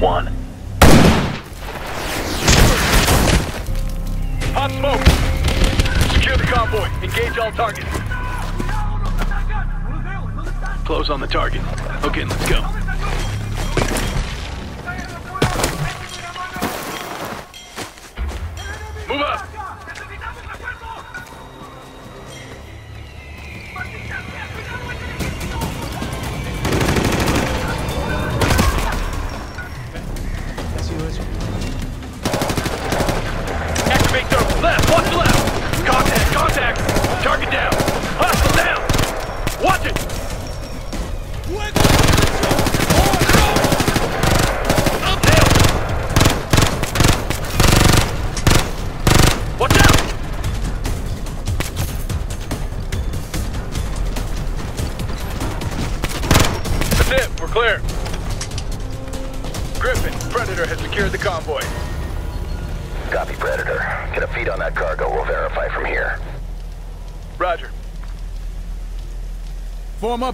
one. Hot smoke! Secure the convoy. Engage all targets. Close on the target. Okay, let's go.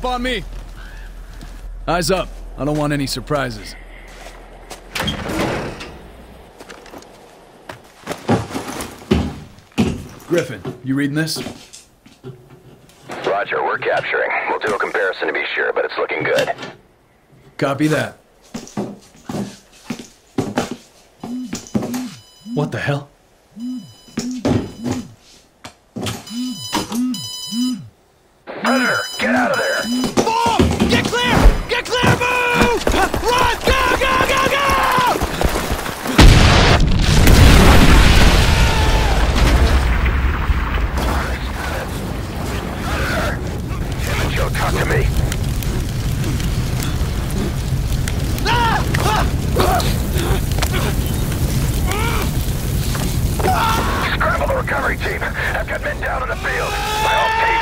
Up on me. Eyes up. I don't want any surprises. Griffin, you reading this? Roger, we're capturing. We'll do a comparison to be sure, but it's looking good. Copy that. What the hell? Recovery team. I've got men down in the field. My all team's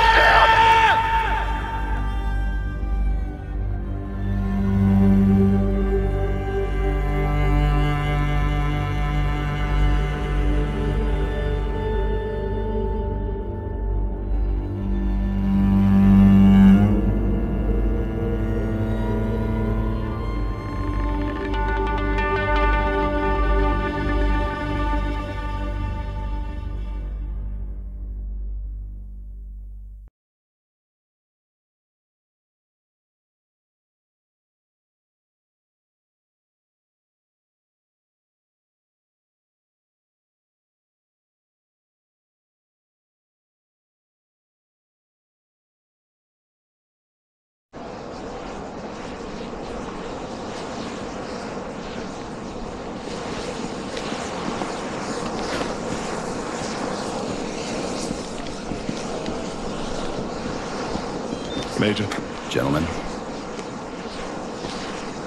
Major, Gentlemen,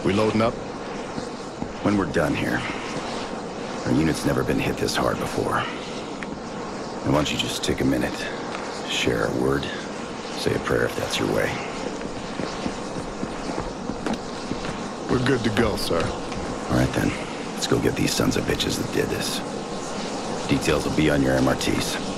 we loading up? when we're done here, our unit's never been hit this hard before. And why don't you just take a minute, share a word, say a prayer if that's your way. We're good to go, sir. All right then, let's go get these sons of bitches that did this. Details will be on your MRTs.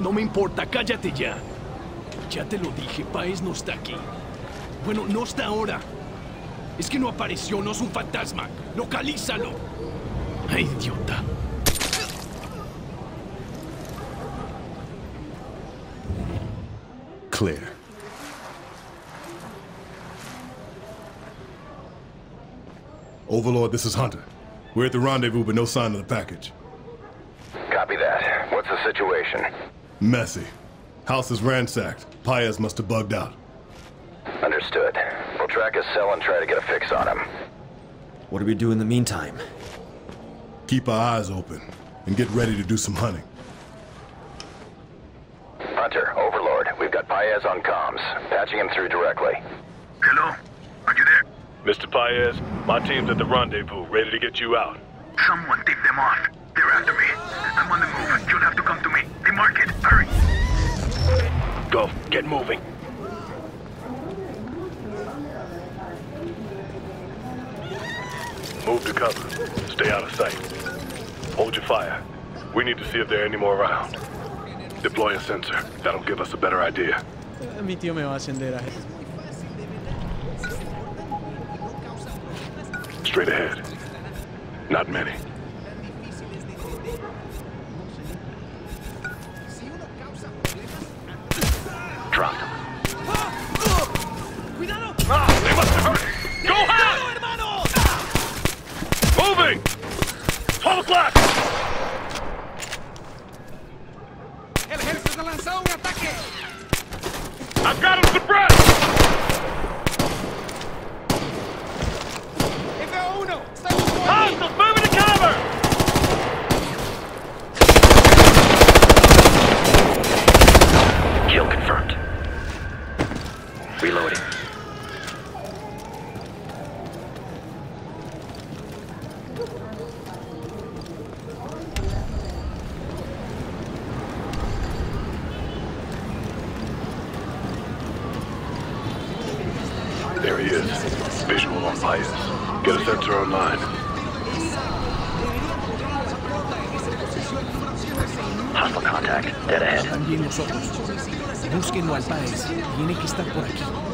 No me importa, cállate ya. Ya te lo dije, Paez no está aquí. Bueno, no está ahora. Es que no apareció, no es un fantasma. Localízalo. Ay, idiota. Clear. Overlord, this is Hunter. We're at the rendezvous, but no sign of the package. Situation? Messy. House is ransacked. Paez must have bugged out. Understood. We'll track his cell and try to get a fix on him. What do we do in the meantime? Keep our eyes open and get ready to do some hunting. Hunter, Overlord, we've got Paez on comms. Patching him through directly. Hello? Are you there? Mr. Paez, my team's at the rendezvous, ready to get you out. Someone take them off. They're after me. I'm on the move. You'll have to come to me. They mark it. Hurry. Go, get moving. Move to cover. Stay out of sight. Hold your fire. We need to see if there are any more around. Deploy a sensor. That'll give us a better idea. Mi tío me va a ascender a Straight ahead. Not many. There he is. Visual on Paez. Get a sensor online. Hostile contact. Dead ahead. También nosotros. Búsquenlo al Paez. Tiene que estar por aquí.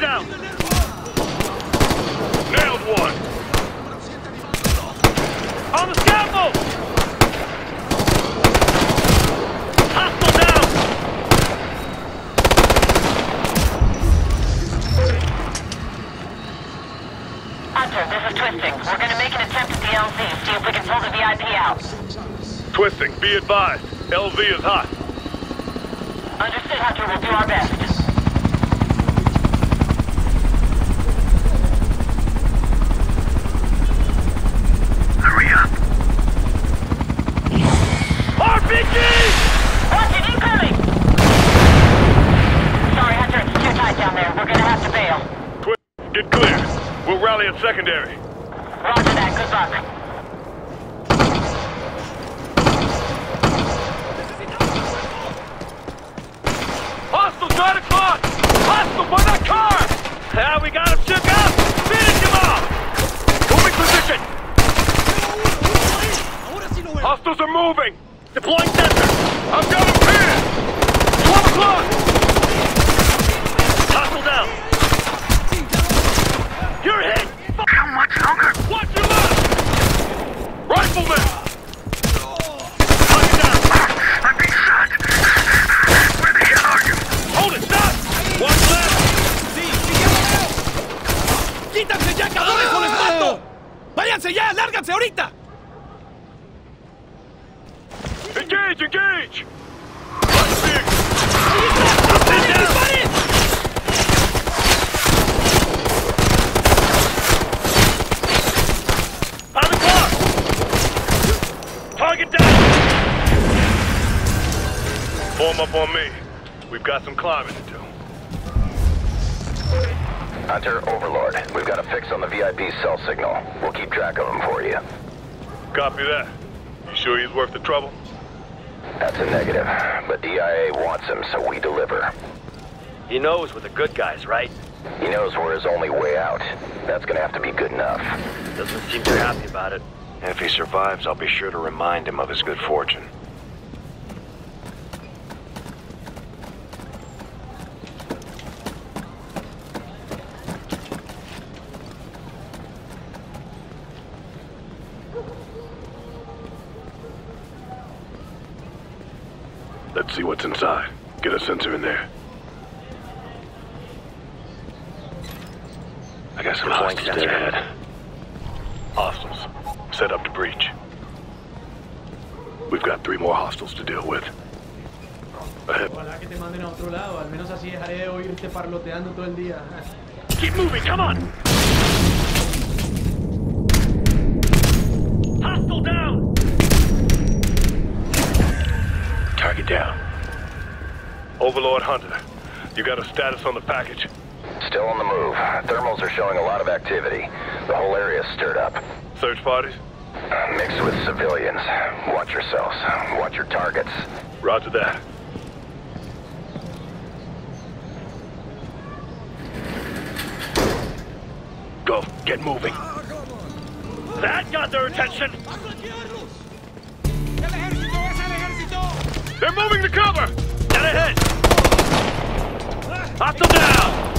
down! Nailed one! On the scaffold! Hostile down! Hunter, this is Twisting. We're gonna make an attempt at the LZ, see if we can pull the VIP out. Twisting, be advised. LZ is hot. Understood, Hunter. We'll do our best. Hurry up. RPG! Watch it, incoming! Sorry, Hunter. It's too tight down there. We're gonna have to bail. Twist, get clear. We'll rally at secondary. Roger that. Good luck. Hostile trying to cross! Hostile by that car! Yeah, we got him shook up! Finish him off! Moving position! Hostiles are moving! Deploying sensor! I've got him pinned! 12 o'clock! Hostile down! You're hit! Watch your left! Rifleman! I'm being shot! Where the hell are you? Hold it, ¡Quítanse ya, ¡Váyanse ya, lárganse ahorita! Engage, engage! Form up on me. We've got some climbing to do. Hunter, Overlord. We've got a fix on the VIP cell signal. We'll keep track of him for you. Copy that. You sure he's worth the trouble? That's a negative. But DIA wants him, so we deliver. He knows we're the good guys, right? He knows we're his only way out. That's gonna have to be good enough. Doesn't seem too happy about it. If he survives, I'll be sure to remind him of his good fortune. See what's inside. Get a sensor in there. I got some Deploying hostiles sensor. ahead. Hostiles. Set up to breach. We've got three more hostiles to deal with. Ahead. Ojalá que te manden a otro lado, al menos así dejaré de oírte parloteando todo el día. Keep moving, come on! Hostile down! Target down. Overlord Hunter, you got a status on the package? Still on the move. Thermals are showing a lot of activity. The whole area's stirred up. Search parties? Uh, mixed with civilians. Watch yourselves. Watch your targets. Roger that. Go, get moving. That got their attention! They're moving to cover! Get ahead! Hostile down!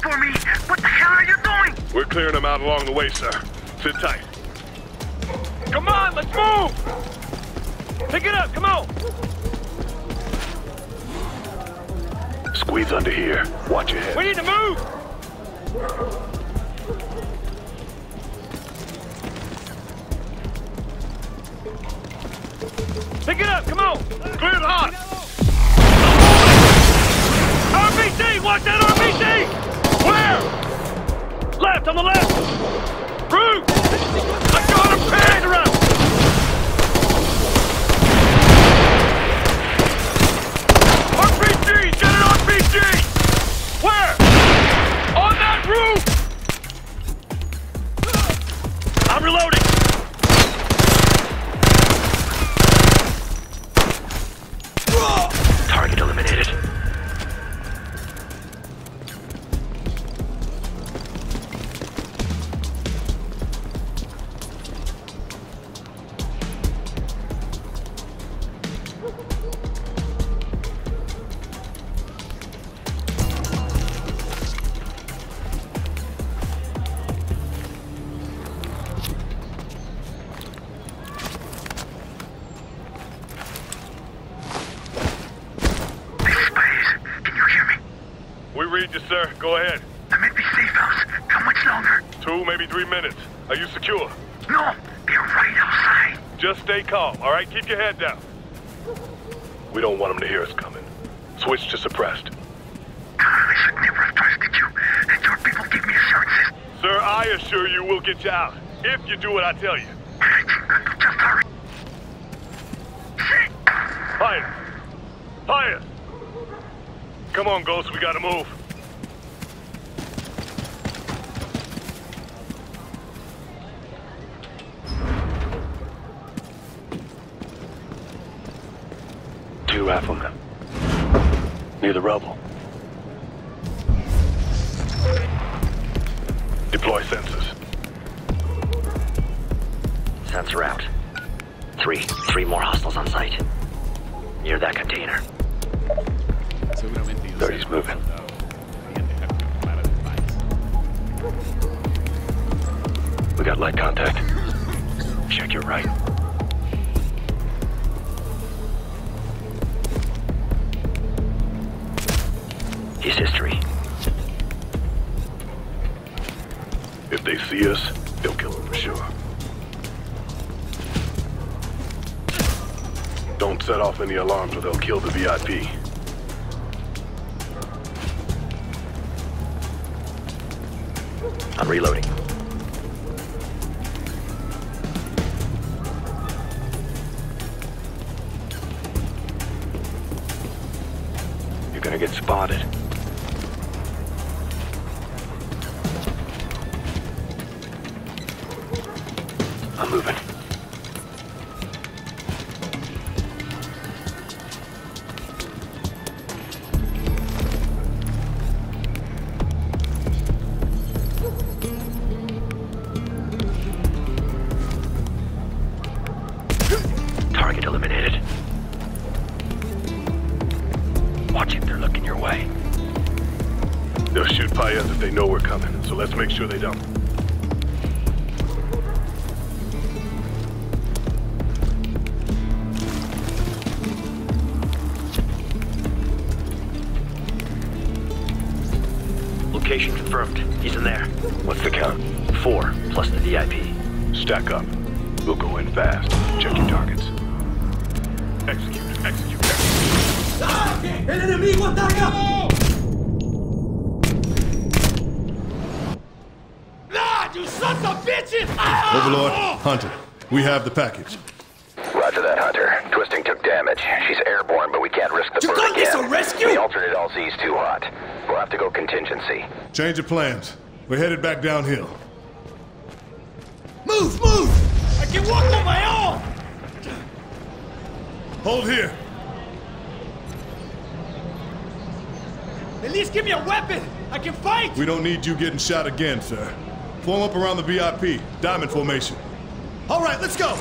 For me. What the hell are you doing? We're clearing them out along the way, sir. Sit tight. Come on, let's move! Pick it up, come on! Squeeze under here. Watch your head. We need to move! Pick it up, come on! Clear the hot! Where? Left, on the left! Root! I got him pinned around! Read you, sir. Go ahead. I'm at the safe house. How much longer? Two, maybe three minutes. Are you secure? No, they're right outside. Just stay calm, all right? Keep your head down. We don't want them to hear us coming. Switch to suppressed. I should never have trusted you. And your people give me assurances. Sir, I assure you we'll get you out. If you do what I tell you. Just hurry. Fire! Fire! Come on, Ghost, we gotta move. Two riflemen. Near the rubble. Deploy sensors. Sensor out. Three. Three more hostiles on site. Near that container. He's moving. We got light contact. Check your right. His history. If they see us, they'll kill him for sure. Don't set off any alarms or they'll kill the VIP. I'm reloading. You're gonna get spotted. They'll shoot by us if they know we're coming, so let's make sure they don't. Location confirmed. He's in there. What's the count? Four, plus the VIP. Stack up. We'll go in fast. Check your targets. Execute, execute, execute. ¡El enemigo ataca! Ah, you sons of bitches! Overlord, Hunter, we have the package. Roger that, Hunter. Twisting took damage. She's airborne, but we can't risk the You bird call this again. a rescue? The alternate LZ's too hot. We'll have to go contingency. Change of plans. We're headed back downhill. Move, move! I can walk on my own! Hold here. At least give me a weapon! I can fight! We don't need you getting shot again, sir. Form up around the VIP. Diamond formation. All right, let's go!